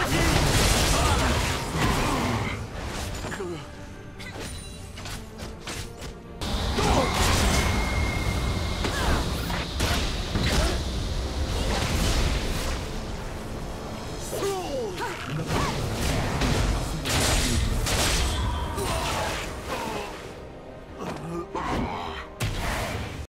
Velocity!